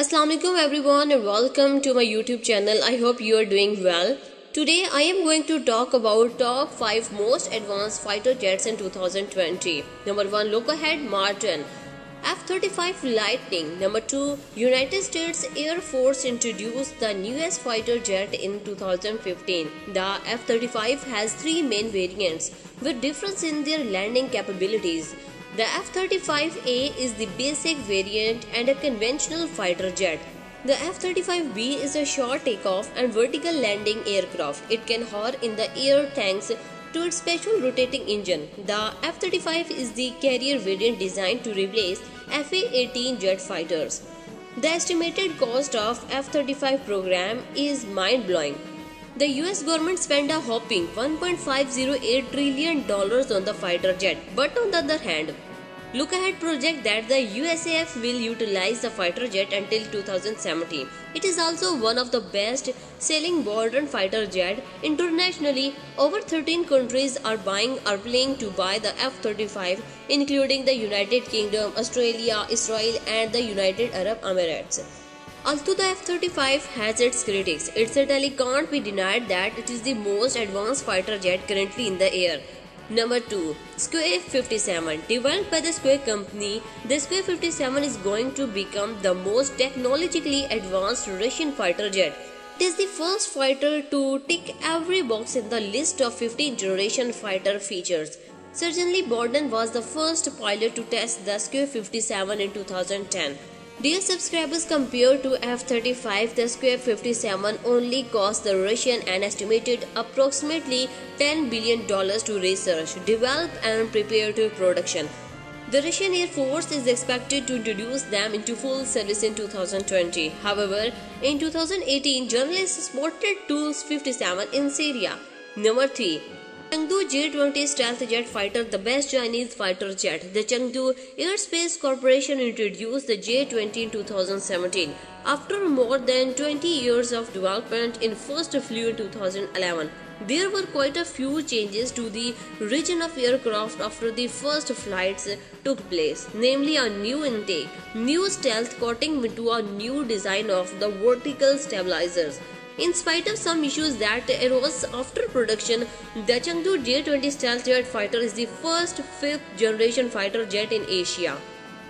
Assalamualaikum everyone and welcome to my YouTube channel. I hope you are doing well. Today I am going to talk about top 5 most advanced fighter jets in 2020. Number 1 Lockheed Martin F-35 Lightning Number 2 United States Air Force introduced the newest fighter jet in 2015. The F-35 has three main variants with difference in their landing capabilities. The F-35A is the basic variant and a conventional fighter jet. The F-35B is a short takeoff and vertical landing aircraft. It can hover in the air thanks to its special rotating engine. The F-35 is the carrier variant designed to replace FA-18 jet fighters. The estimated cost of F-35 program is mind-blowing. The US government spent a whopping $1.508 trillion on the fighter jet, but on the other hand, Lockheed project that the USAF will utilize the fighter jet until 2017. It is also one of the best selling modern fighter jet internationally. Over 13 countries are buying or planning to buy the F-35 including the United Kingdom, Australia, Israel and the United Arab Emirates. Although the F-35 has its critics, it certainly can't be denied that it is the most advanced fighter jet currently in the air. Number 2. Sukhoi 57 Developed by the Sukhoi Company, the Sukhoi 57 is going to become the most technologically advanced Russian fighter jet. It is the first fighter to tick every box in the list of 15th generation fighter features. Sergei Bogdan was the first pilot to test the Sukhoi 57 in 2010. Dear subscribers, compared to F-35, the Sukhoi 57 only cost the Russian an estimated approximately $10 billion to research, develop and prepare to production. The Russian Air Force is expected to introduce them into full service in 2020. However, in 2018, journalists spotted Su-57 in Syria. Number 3. Chengdu J-20 stealth jet fighter, the best Chinese fighter jet. The Chengdu Aerospace Corporation introduced the J-20 in 2017. After more than 20 years of development, in first flew in 2011. There were quite a few changes to the region of aircraft after the first flights took place, namely a new intake, new stealth coating into a new design of the vertical stabilizers. In spite of some issues that arose after production, the Chengdu J-20 stealth jet fighter is the first fifth generation fighter jet in Asia.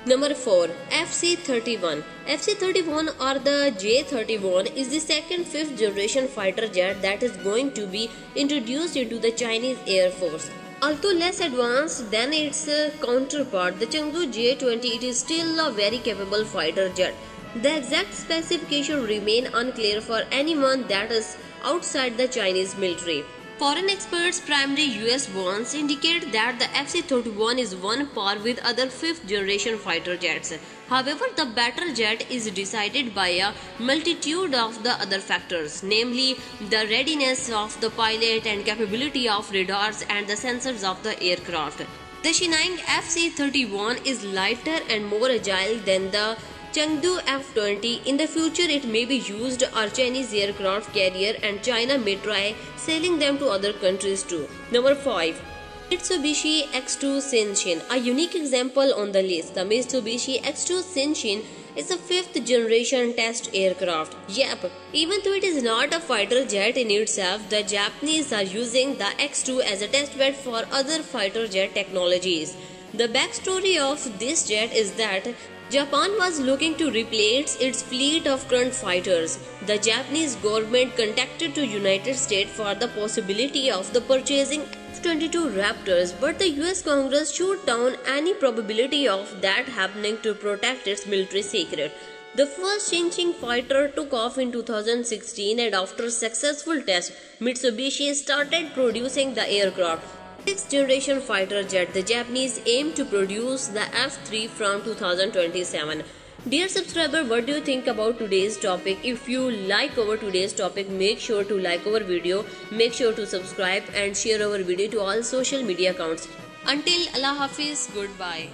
Number 4. FC-31 FC-31 or the J-31 is the second fifth generation fighter jet that is going to be introduced into the Chinese Air Force. Although less advanced than its counterpart, the Chengdu J-20 it is still a very capable fighter jet. The exact specification remain unclear for anyone that is outside the Chinese military. Foreign experts, primarily US ones, indicate that the FC-31 is one par with other fifth-generation fighter jets. However, the battle jet is decided by a multitude of the other factors, namely the readiness of the pilot and capability of radars and the sensors of the aircraft. The Shenyang FC-31 is lighter and more agile than the Chengdu F-20. In the future, it may be used our Chinese aircraft carrier and China may try selling them to other countries too. Number 5. Mitsubishi X2 Shinshin, a unique example on the list. The Mitsubishi X2 Shinshin is a fifth generation test aircraft. Yep, even though it is not a fighter jet in itself, the Japanese are using the X2 as a testbed for other fighter jet technologies. The backstory of this jet is that Japan was looking to replace its fleet of current fighters. The Japanese government contacted the United States for the possibility of the purchasing F-22 Raptors, but the US Congress shot down any probability of that happening to protect its military secret. The first Shinshin fighter took off in 2016 and after successful tests, Mitsubishi started producing the aircraft. Sixth generation fighter jet, the Japanese aim to produce the F-3 from 2027. Dear subscriber, what do you think about today's topic? If you like our today's topic, make sure to like our video, make sure to subscribe and share our video to all social media accounts. Until Allah Hafiz, goodbye.